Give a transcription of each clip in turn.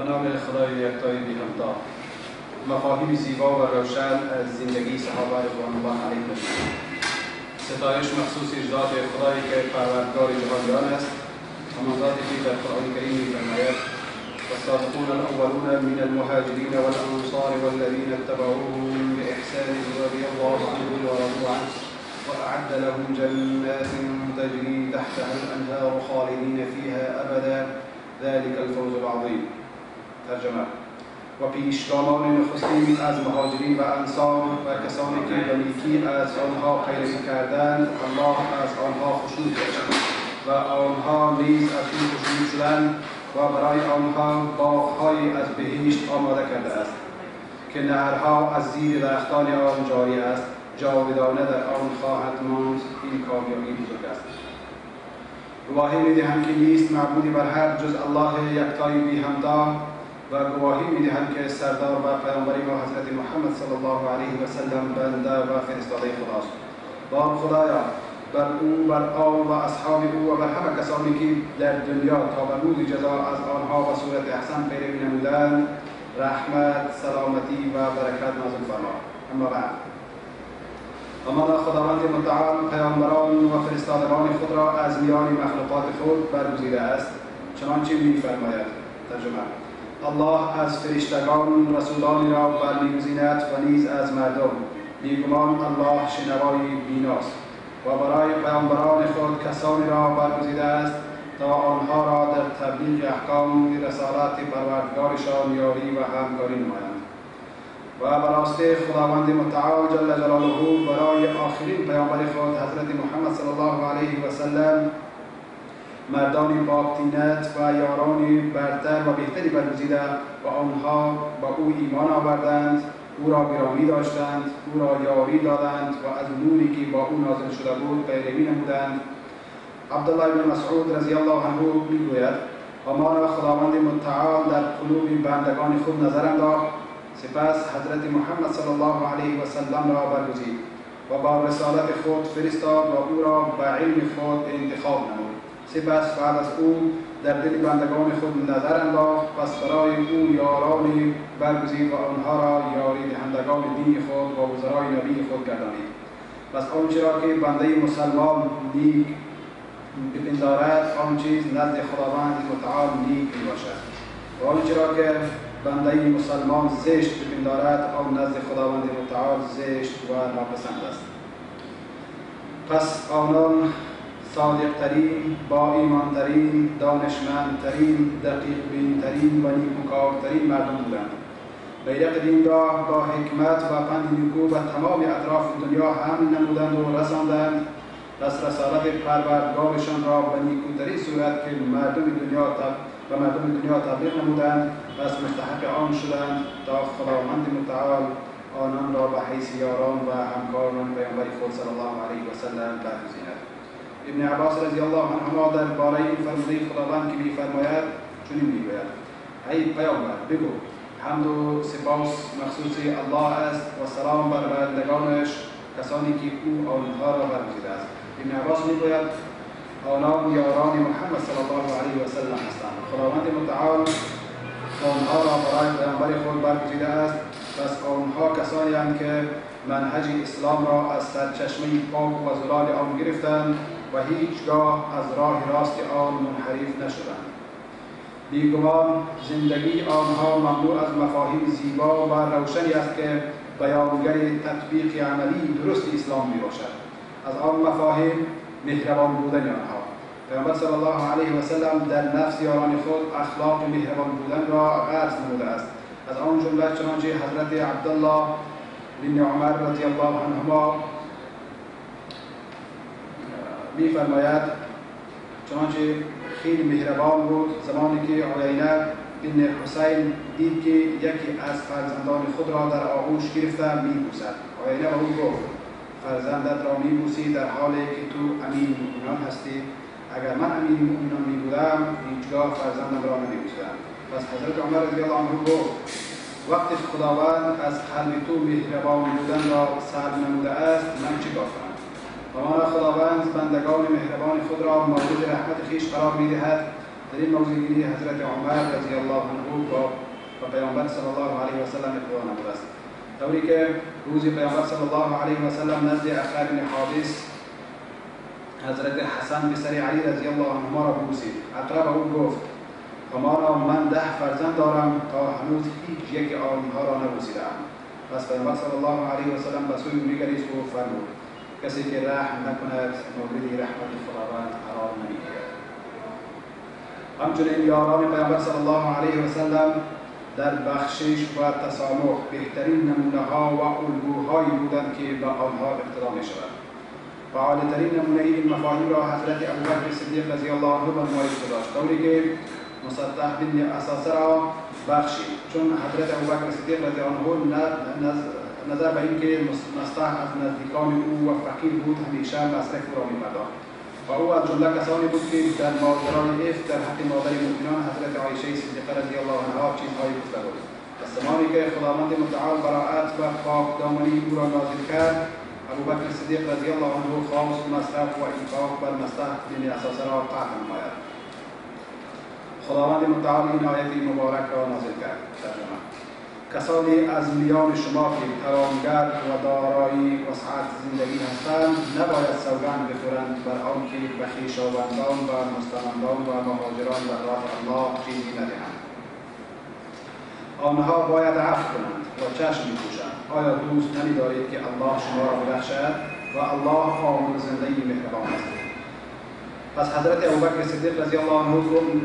به نام خدای یکتای بی همتا مفاهیم زیبا و روشن از زندگی صحابه رضوان الله علیهم ستایش مخصوص ذات خدایی که پروردگار جهانیان است. همان که در قرآن کریم میفرماید والسابقون الأولون من المهاجرين والأنصار والذين اتبعوهم بإحسان رضي الله عنهم ورضوا عنه وأعد لهم جنات تجري تحتها الأنهار خالدين فيها أبدا. ذلك الفوز العظيم ترجمه. و پیشگامان نخستین از مهاجرین و انصار و کسانی که به نیکی از آنها پیروی کردند الله از آنها خشنود گشت و آنها نیز از این خشنود شدند و برای آنها باغهایی از بهشت آماده کرده است که نهرها از زیر درختان آن جاری است جاودانه در آن خواهد ماند این کامیابی بزرگ است. گواهی می‌دهم که نیست معبودی بر هر جز الله یکتای بی همتا و گواهی می‌دهم که سردار و پیامبری ما حضرت محمد صلی الله علیه و سلم بنده و فرستاده خداست. با خدایا بر او بر آن و اصحاب او و بر همه کسانی که در دنیا تا به روز جزا از آنها و صورت احسن پیروی نمودند رحمت سلامتی و برکت نازل فرما. اما بعد. اما خداوند متعال پیامبران و فرستادگان خود را از میان مخلوقات خود برگزیده است چنانچه میفرماید. ترجمه. الله از فرشتگان رسولانی را برمیگزیند و نیز از مردم. بیگمان الله شنوای بیناست و برای پیامبران خود کسانی را برگزیده است تا آنها را در تبلیغ احکام رسالت پروردگارشان یاری و همکاری نمایند. و براسته خداوند متعال جل جلاله برای آخرین پیامبر خود حضرت محمد صلی الله علیه و سلم مردانی باقتینت و یارانی برتر و بهتری برگزیده و آنها با او ایمان آوردند او را گرامی داشتند او را یاری دادند و از نوری که با او نازل شده بود پیروی نمودند. عبدالله بن مسعود رضی الله عنه می‌گوید ما را خداوند متعال در قلوب بندگان خود نظر انداخت. سپس حضرت محمد صلی الله علیه و سلم را برگزید و با رسالت خود فرستاد و او را به علم خود انتخاب نمود. سپس بعد از او در دل بندگان خود نظر انداخت پس برای او یارانی برگزید و آنها را یاری دهندگان دین خود و وزرای نبی خود گردانید. پس آنچه را که بنده مسلمان نیک بپندارد آن چیز نزد خداوند متعال نیک می باشد و آنچه را که بنده مسلمان زشت بپندارد آن نزد خداوند متعال زشت و ناپسند است. پس آنان صادقترین با ایمانترین دانشمندترین دقیق بینترین و نیکوکارترین مردم بودند. بیرق دینگاه با حکمت و پند نیکو به تمام اطراف دنیا هم نمودند و رساندند. پس رسالت پروردگارشان را به نیکوترین صورت که مردم دنیا تب و مردم دنیا تبلیغ نمودند پس مستحق آن شدند تا خداوند متعال آنان را به حیث یاران و همکاران پیامبر خود صلی الله علیه و سلم برگزیند ابن عباس رضی الله عنهما در باره این فرموده خداوند که میفرماید چنین می‌گوید ای پیامبر بگو حمد و سپاس مخصوص الله است و سلام بر بندگانش کسانی که او آنها را برگزیده است ابن عباس می‌گوید آنان یاران محمد صلی الله علیه و سلم هستند خداوند متعال آنها را برای پیامبر خود برگزیده است پس آنها کسانی هستند که منهج اسلام را از سرچشمه پاک و زلال آن گرفتند و هیچگاه از راه راست آن منحرف نشدند. بیگمان زندگی آنها مملو از مفاهیم زیبا و روشنی است که بیانگر تطبیق عملی درست اسلام می باشد از آن مفاهیم مهربان بودن آنها. پیامبر صلی الله علیه و سلم در نفس یاران خود اخلاق مهربان بودن را غرض نموده است. از آن جمله چنانچه حضرت عبدالله بن عمر رضی الله عنهما میفرماید چنانچه خیلی مهربان بود زمانی که عینه بن حسین دید که یکی از فرزندان خود را در آغوش گرفته میبوسد. عینه به او گفت فرزندت را میبوسی در حالی که تو امین مؤمنان هستی. اگر من امین مؤمنان میبودم هیچگاه فرزندم را نمیبوسیدم. پس حضرت عمر رضی الله عنه گفت وقتی خداوند از قلب تو مهربان بودن را سلب نموده است من چه کنم و ما خداوند بندگان مهربان خود را مورد رحمت خیش قرار می‌دهد. در این موضوع گیری حضرت عمر رضی الله عنه و پیامبر صلی الله علیه و سلم اقتدا نموده است. طوری که روزی پیامبر صلی الله علیه و سلم نزد اخر بن حابس حضرت حسن پسر علی رضی الله عنهما را بوسید اقرب او گفت را من ده فرزند دارم تا هنوز هیچ یک آنها را نبوسیدم پس پیامبر صلی الله علیه و سلم به سوی میگریست و فرمود کسی که رحم نکند موردی رحمت خداوند قرار نمیگیرد همچنین یاران پیامبر صلی الله علیه و سلم در بخشش و تسامح بهترین نمونه ها و الگوهایی بودند که به آنها اقتدا می شود و عالیترین نمونه این مفاهیم را حضرت ابوبکر صدیق رضی الله عنه به نمایش گذاشت. طوری که مسطح بن اساسه را بخشید چون حضرت ابوبکر صدیق رضی الله عنه نظر به اینکه مصطح از نزدیکان أو و فقیر بود همیشه مصرف را میپرداخت. و أو از جمله کسانی بود که در ماجرای افت در حق مادر مؤمنان حضرت عایشه صدیقه رضی الله عنها چیزهایی گفته بود. از زمانی که خداوند متعال براعت و پاک دامنی أو را نازل کرد ابوبکر صدیق رضی الله عنه خواست مصرف و انفاق بر مصلح دین اساسه را قطع نماید. خداوند متعال این آیت مبارک را نازل کرد. ترجمه کسانی از میان شما که توانگر و دارایی وسعت زندگی هستند نباید سوگند بخورند بر آنکه به خویشاوندان و مستمندان و مهاجران در راه الله چیزی ندهند. آنها باید عفو کنند و چشم میپوشند آیا دوست نمیدارید که الله شما را ببخشد و الله آمر زنده مهربان است؟ پس حضرت ابوبکر صدیق رضی الله عنه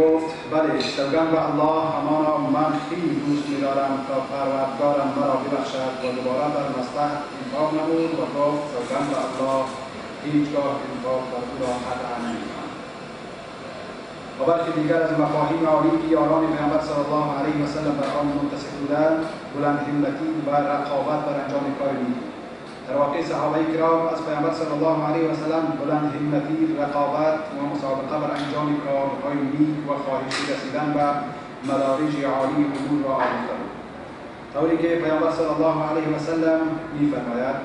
گفت بله سوگند به الله همانا من خیلی دوست میدارم تا پروردگارم مرا ببخشد و دوباره در مصلح انفاق نمود و گفت سوگند به الله هیچگاه انفاق بر أو را قطع نمیکنم و برخی دیگر از مفاهیم عالی که یاران پیامبر صلی الله علیه و سلم بر آن متصف بودند بلند همتی و رقابت بر انجام کار نیکی در واقع صحابه کرام از پیامبر صلی الله علیه و سلم بلند همتی رقابت و مسابقه بر انجام کارهای نیک و خواهشی رسیدن به مدارج عالی امور را آموخته بود طوری که پیامبر صلی الله علیه و سلم میفرماید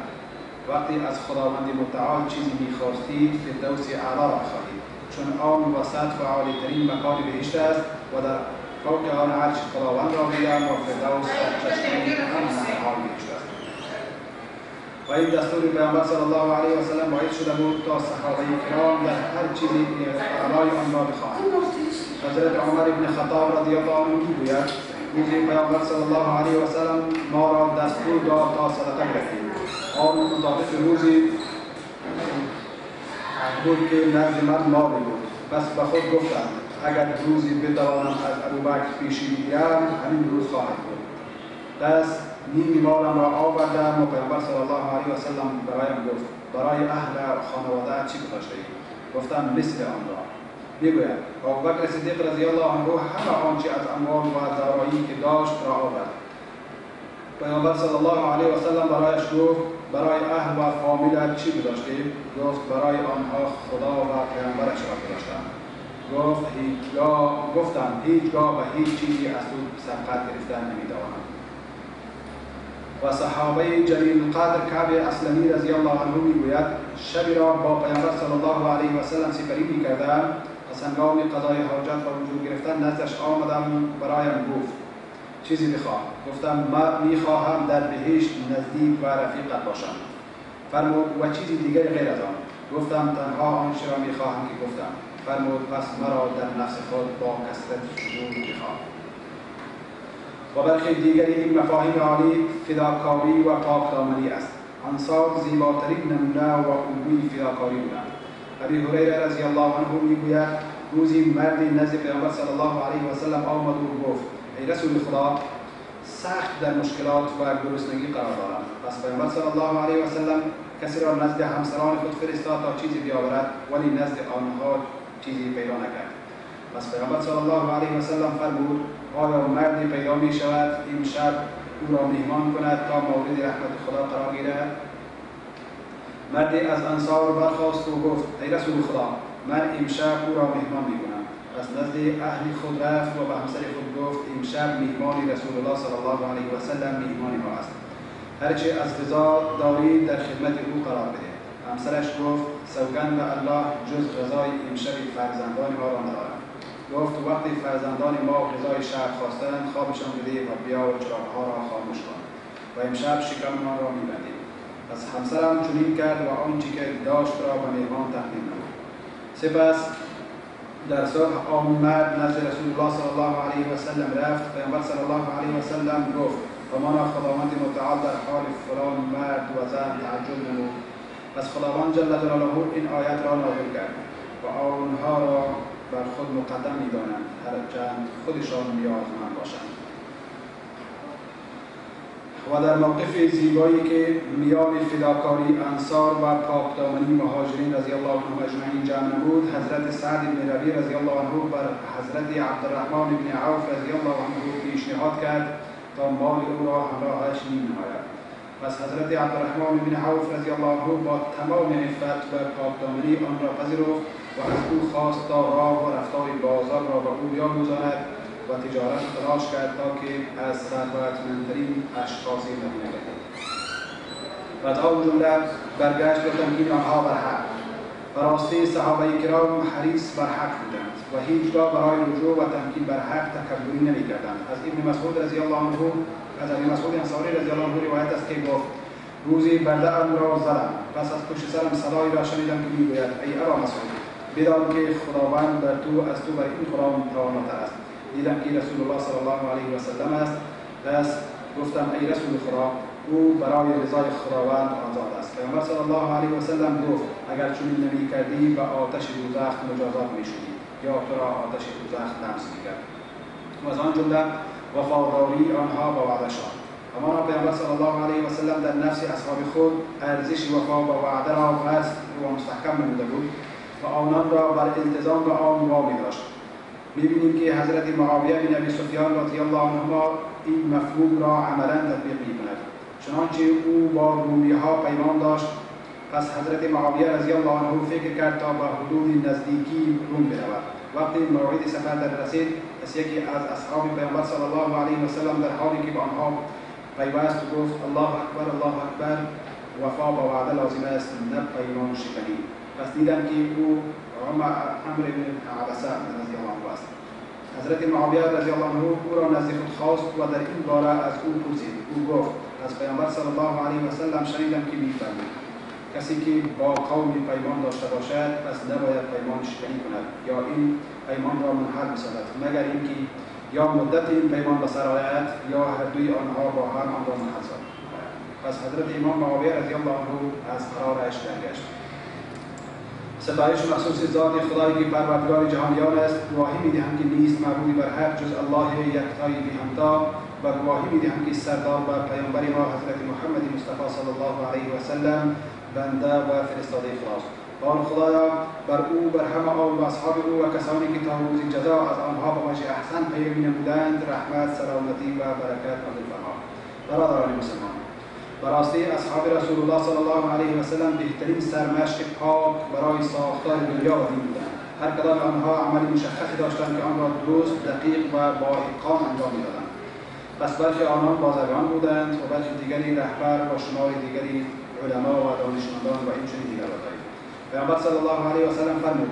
وقتی از خداوند متعال چیزی میخواستید فردوس اعلی را بخواهید. چون آن وسط و عالیترین مکان بهشت است و در فوق آن عرش خداوند را میگم و فردوس چشمه هم بهشت است و این دستور پیامبر صلی الله علیه و سلم باید شده بود تا صحابه کرام در هر چیزی اعلای آن را بخواهند حضرت عمر بن خطاب رضی الله عنه میگوید روزی پیامبر صلی الله علیه و سلم ما را دستور داد تا صدقه بدهیم آن مطابق روزی بود که نزد من مالی بود پس به خود گفتم اگر روزی بتوانم از ابوبکر پیشی بگیرم همین روز خواهد بود. پس نیمی مالم را آوردم و پیامبر صلی الله علیه و سلم برایم گفت برای اهل خانواده چی گذاشته ای؟ گفتم مثل آن را. می‌گوید ابوبکر صدیق رضی الله عنه همه آنچه از اموال و دارایی که داشت را آورد. پیامبر صلی الله علیه و سلم برایش گفت برای اهل و فامیل چی گذاشته گفت برای آنها خدا و پیامبرش را گذاشتم. گفت هیچگاه گفتم هیچگاه و هیچ چیزی از او سبقت گرفتن نمی‌توانم. و صحابه جلیل القدر کعب اسلمی رضی الله عنه می‌گوید شبی را با پیامبر صلی الله علیه و سلم سپری می‌کردم پس هنگام قضای حاجت و وجود گرفتن نزدش آمدم برایم گفت. چیزی بخواه گفتم ما می‌خواهم در بهشت نزدیک و رفیقت باشم. فرمود و چیزی دیگر غیر از آن. گفتم تنها آنچه را می‌خواهم که گفتم. فرمود پس مرا در نفس خود با کسرت سجود بخواه و برخی دیگری مفاهیم عالی فداکاری و پاکدامنی است. انصار زیباترین نمونه و الگوی فداکاری بودند ابی هریره رضی الله عنه میگوید روزی مردی نزد پیامبر صلی الله علیه و سلم آمد و گفت ای رسول خدا سخت در مشکلات و گرسنگی قرار دارم. پس پیامبر صلی الله علیه و سلم کسی را نزد همسران خود فرستاد تا چیزی بیاورد ولی نزد آنها چیزی پیدا نکرد. پس پیامبر صلی الله علیه و سلم فرمود آیا مردی پیدا می شود این شب او را میهمان کند تا مورد رحمت خدا قرار گیرد؟ مردی از انصار برخواست و گفت ای رسول خدا من امشب او را مهمان می کنم. پس نزد اهل خود رفت و به همسر خود گفت امشب میهمانی رسول الله صلی الله علیه و سلم میهمان ما است. هرچه از غذا دارید در خدمت او قرار بده همسرش گفت سوگند به الله جز غذای امشب فرزندان ما را ندارم گفت وقتی فرزندان ما غذای شب خواستند خوابشان بده و بیا و چراغها را خاموش کن و امشب شکممان را میبندیم پس همسرم چنین کرد و آنچه که داشت را به مهمان تقدیم نمود سپس در صبح آمد نزد رسول الله صلی الله علیه و سلم رفت. پیامبر صلی الله علیه و سلم گفت و ما خداوند متعال در حال فلان مرد و زن تعجب نمود. پس خداوند جل جلاله این آیت را نازل کرد و آنها را بر خود مقدم می‌دانند هرچند خودشان نیازمند باشند. و در موقف زیبایی که میان فداکاری انصار و پاکدامنی مهاجرین رضی الله عنهم اجمعین جمع نمود حضرت سعد بن ربی رضی الله عنه بر حضرت عبدالرحمن بن عوف رضی الله عنه پیشنهاد کرد تا مال او را همراهش نیم نماید پس حضرت عبدالرحمن بن عوف رضی الله عنه با تمام عفت و پاکدامنی آن را پذیرفت. و از او خواست تا راه و رفتار بازار را به او بیاموزاند و تجارت تلاش کرد تا که از ثروتمندترین اشخاص مدینه گردد و تا اون جمله برگشت و تمکین آنها بر حق و راستی صحابه کرام حریص بر حق بودند و هیچگاه برای رجوع و تمکین بر حق تکبری نمی‌کردند. از ابن مسعود رضی الله عنه از ابن مسعود انصاری رضی الله عنه روایت است که گفت روزی برده ام را زدم پس از پشت سرم صدایی را شنیدم که می‌گوید ای ابا مسعود بدان که خداوند بر تو از تو بر این قرآن تواناتر است. دیدم که رسول الله صلی الله علیه و سلم است. پس گفتم ای رسول خدا او برای رضای خداوند آزاد است. پیامبر صلی الله علیه و سلم گفت اگر چنین نمی کردی به آتش دوزخ مجازات می‌شدی یا تو را آتش دوزخ لمس می‌کرد و از آن جمله وفاداری آنها با وعدهشان اما پیامبر صلی الله علیه و سلم در نفس اصحاب خود ارزش وفا با وعده را بست و مستحکم نموده بود. و آنان را بر التزام به آن وامی داشت می‌بینیم که حضرت معاویه بن ابی سفیان رضی الله عنهما این مفهوم را عملا تطبیق می‌کند. چنانچه او با رومی ها پیمان داشت پس حضرت معاویه رضی الله عنه فکر کرد تا به حدود نزدیکی روم برود. وقتی موعد سفر در رسید پس یکی از اصحاب پیامبر صلی الله علیه و سلم در حالی که به آنها پیوست گفت الله اکبر الله اکبر وفا با وعده لازم است نه پیمان شکنی. پس دیدم که او عمر امر بن عبسه رضی الله عنه است. حضرت معاویه رضی الله عنه او را نزد خود خواست و در این باره از او پرسید. او گفت از پیامبر صلی الله علیه و سلم شنیدم که میفرمود. کسی که با قومی پیمان داشته باشد پس نباید پیمان شکنی کند یا این پیمان را منحل بسازد. مگر اینکه یا مدت این پیمان به سر آید یا هر دوی آنها با هم آن را منحل سازد. پس حضرت امام معاویه رضی الله عنه از قرارش برگشت. ستایش مخصوص ذات خدایی که پروردگار جهانیان است. گواهی می‌دهم که نیست معبودی بر حق جز الله یکتای بی همتا و گواهی می‌دهم که سردار و پیامبر ما حضرت محمد مصطفی صلی الله علیه و سلم بنده و فرستاده خداست. آن خدایا بر او بر همه آن و اصحاب او و کسانی که تا روز جزا از آنها به وجه احسن پیروی نمودند رحمت سلامتی و برکت نازل فرما برادران مسلمان براستی اصحاب رسول الله صلی الله علیه و سلم بهترین سرمشق پاک برای ساختار دنیا و دین بودند. هر کدام آنها عمل مشخصی داشتند که آن را درست دقیق و با اتقان انجام میدادند. پس برخی آنان بازرگان بودند و برخی دیگری رهبر و شمار دیگری علما و دانشمندان و این چنین دیگر وظایف پیامبر صلی الله علیه و سلم فرمود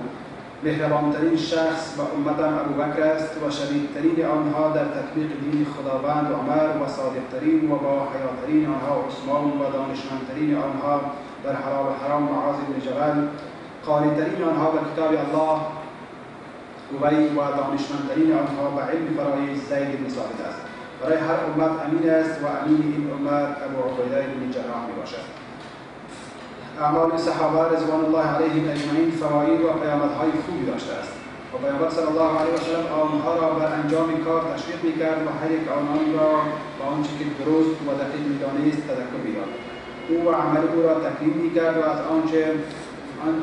مهرة شخص و امتم أبو بكر وشريك ترين آنها در تطبیق دین خداوند عمر وصادق و با حیاترین آنها عثمان و دانشمندترین آنها در حلال حرام معاذ بن جبل قاري آنها به کتاب الله أبي و دانشمندترین آنها به علم برای زید بن ثابت است. برای هر امت امین است و امین این امت ابو عبیده بن جراح می باشد اعمال صحابه رضوان الله علیهم اجمعین فواید و پیامدهای خوبی داشته است. و پیامبر صلی الله علیه و سلم آنها را بر انجام کار تشویق می‌کرد و هر یک آنان را با آنچه که درست و دقیق می‌دانست تذکر می‌داد. او و عمل او را تکریم می‌کرد و از آنچه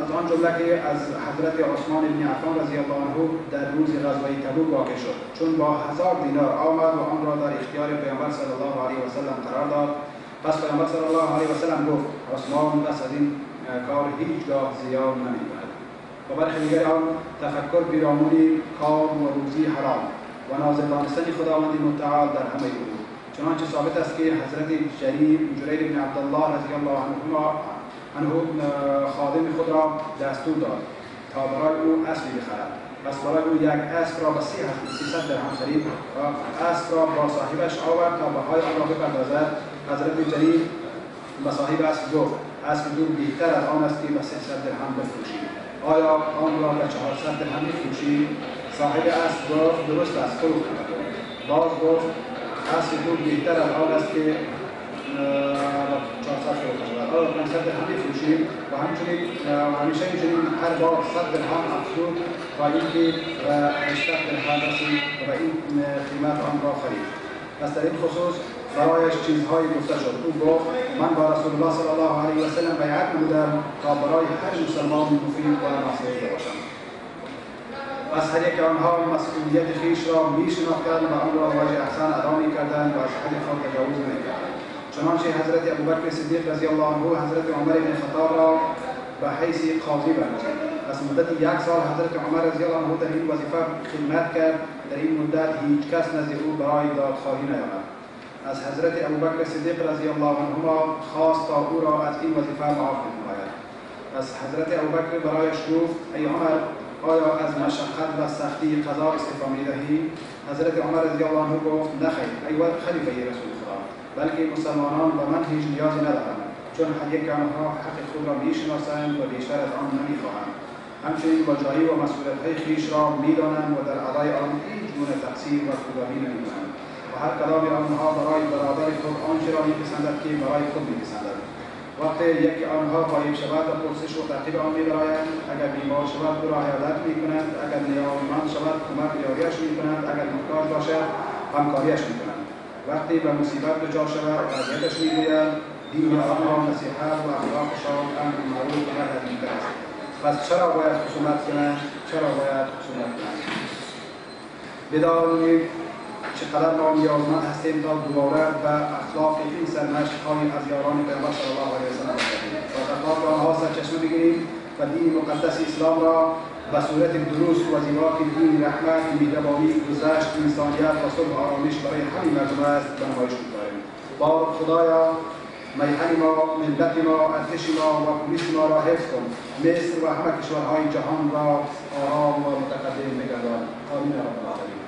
از آن جمله که از حضرت عثمان بن عفان رضی الله عنه در روز غزوه تبوک واقع شد. چون با هزار دینار آمد و آن را در اختیار پیامبر صلی الله علیه و سلم قرار داد پس پیامبر صلی الله علیه و سلم گفت عثمان پس از این کار هیچگاه زیاد نمی‌کند و برخی دیگر آن تفکر پیرامون کار و روزی حرام و نازل دانستن خداوند متعال در همه امور چنانچه ثابت است که حضرت جریر جریر بن عبدالله رضی الله عنهما عنه خادم خود را دستور داد تا برای او اصلی بخرد. پس برای او یک اسب را به 300 درهم خرید و اسب را با صاحبش آورد تا بهای آن را بپردازد حضرت جلیل به صاحب اسب گفت اسب دو بهتر از آن است که به 300 درهم بفروشی آیا آن را به 400 درهم میفروشی صاحب اسب گفت درست است فروخت باز گفت اسب دو بهتر از آن است که 400 درهم آیا 500 درهم میفروشیم و همچنین همیشه هر بار 100 درهم افزود تا اینکه به 80 درهم رسید و این قیمت آن خرید. خصوص برایش چیزهایی گفته شد او گفت من با رسول الله صلی الله علیه و سلم بیعت نمودم تا برای هر مسلمان مفید و نصیحت باشم. از هر یک آنها مسئولیت خیش را می شناختند و آن را واجه احسان ادا می کردند و از حد خود تجاوز نمی کردند چنانچه حضرت ابوبکر صدیق رضی الله عنه حضرت عمر بن خطاب را به حیث قاضی برگزید پس مدت یک سال حضرت عمر رضی الله عنه در این وظیفه خدمت کرد. در این مدت هیچ کس نزد او برای دادخواهی نیامد. از حضرت ابوبکر صدیق رضی الله عنهما خواست تا او را از این وظیفه معاف نماید. از حضرت ابوبکر برایش گفت ای عمر آیا از مشقت و سختی قضا استعفا می‌دهی؟ حضرت عمر رضی الله عنه گفت نخیر ای خلیفه رسول خدا بلکه مسلمانان و من هیچ نیازی ندارند چون هر یک آنها حق خود را می‌شناسند و بیشتر از آن نمی‌خواهند. همچنین با جایی و مسئولیتهای خیش را می‌دانند و در ادای آن هیچ گونه تقصیر و کوتاهی نمی‌کنند هر کدام آنها برای برادر خود آنچه را میپسندد که برای خود میپسندد. وقتی یکی آنها قایب شود و پرسش و تعقیب آن اگر بیمار شود او را عیادت می‌کنند اگر نیازمند شود کمک یاریش می‌کنند اگر محتاج باشد همکاریش می‌کنند وقتی به مصیبت دچار شود اذیتش می‌گویند دین آنها نصیحت و اخلاقشان امر معروف و نهی از منکر است. پس چرا باید خصومت کنند چرا باید خصومت کنند بدانید چقدر ما نیازمند هستیم تا دوباره به اخلاق این سرنشت های از یاران پیامبر صلی الله علیه وسلم و اخلاق آنها سرچشمه بگیریم و دین مقدس اسلام را به صورت درست و زیبا که دین رحمت مهربانی گذشت انسانیت و صلح و آرامش برای همین مردم است به نمایش می‌گذاریم با خدایا میهن ما ملت ما ارتش ما و پلیس ما را حفظ کن. مصر و همه کشورهای جهان را آرام و متقدم بگردان آمین. رب العالمین